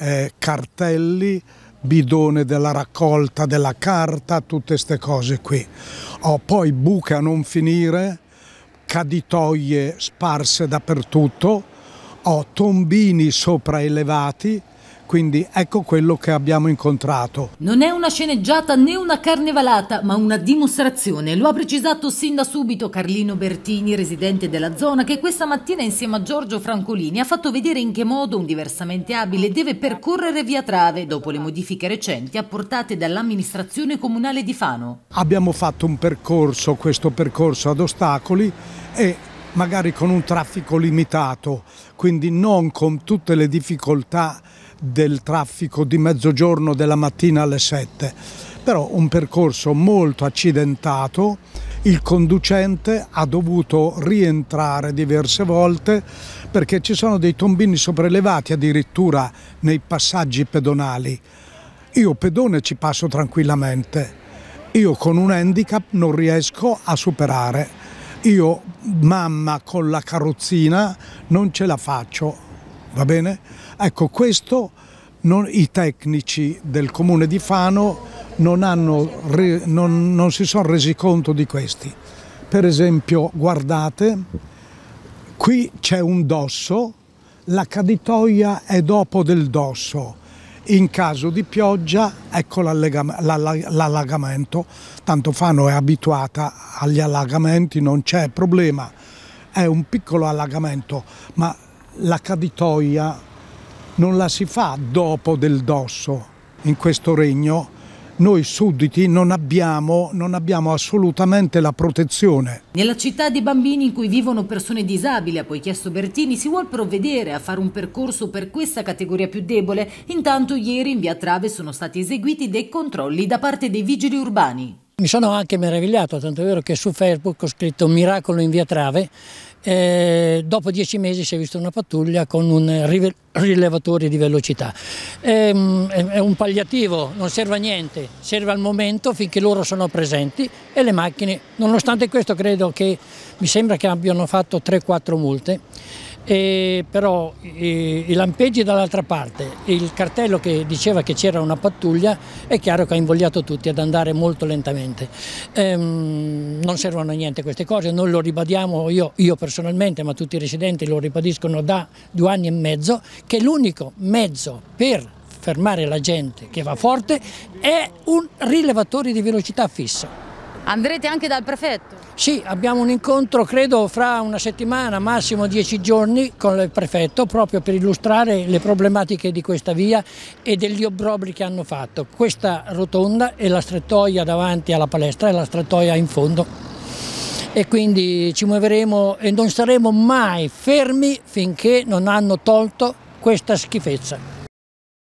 eh, cartelli, bidone della raccolta della carta, tutte queste cose qui. Ho poi buche a non finire, caditoie sparse dappertutto, ho tombini sopraelevati, quindi ecco quello che abbiamo incontrato. Non è una sceneggiata né una carnevalata, ma una dimostrazione. Lo ha precisato sin da subito Carlino Bertini, residente della zona, che questa mattina insieme a Giorgio Francolini ha fatto vedere in che modo un diversamente abile deve percorrere via Trave dopo le modifiche recenti apportate dall'amministrazione comunale di Fano. Abbiamo fatto un percorso, questo percorso ad ostacoli e magari con un traffico limitato, quindi non con tutte le difficoltà del traffico di mezzogiorno della mattina alle 7, però un percorso molto accidentato, il conducente ha dovuto rientrare diverse volte perché ci sono dei tombini sopraelevati addirittura nei passaggi pedonali. Io pedone ci passo tranquillamente, io con un handicap non riesco a superare, io mamma con la carrozzina non ce la faccio, va bene? Ecco, questo non, i tecnici del comune di Fano non, hanno, non, non si sono resi conto di questi. Per esempio, guardate, qui c'è un dosso, la caditoia è dopo del dosso. In caso di pioggia, ecco l'allagamento. Tanto Fano è abituata agli allagamenti, non c'è problema. È un piccolo allagamento, ma la caditoia non la si fa dopo del dosso in questo regno. Noi sudditi non abbiamo, non abbiamo assolutamente la protezione. Nella città dei bambini in cui vivono persone disabili, ha poi chiesto Bertini, si vuole provvedere a fare un percorso per questa categoria più debole. Intanto ieri in via Trave sono stati eseguiti dei controlli da parte dei vigili urbani. Mi sono anche meravigliato, tanto è vero che su Facebook ho scritto Miracolo in via Trave eh, dopo dieci mesi si è vista una pattuglia con un rilevatore di velocità. Eh, è un palliativo, non serve a niente, serve al momento finché loro sono presenti e le macchine, nonostante questo credo che mi sembra che abbiano fatto 3-4 multe e però i, i lampeggi dall'altra parte, il cartello che diceva che c'era una pattuglia è chiaro che ha invogliato tutti ad andare molto lentamente. Ehm, non servono a niente queste cose, noi lo ribadiamo io, io personalmente, ma tutti i residenti lo ribadiscono da due anni e mezzo, che l'unico mezzo per fermare la gente che va forte è un rilevatore di velocità fisso. Andrete anche dal prefetto? Sì, abbiamo un incontro credo fra una settimana, massimo dieci giorni con il prefetto proprio per illustrare le problematiche di questa via e degli obbrobri che hanno fatto. Questa rotonda è la strettoia davanti alla palestra e la strettoia in fondo e quindi ci muoveremo e non saremo mai fermi finché non hanno tolto questa schifezza.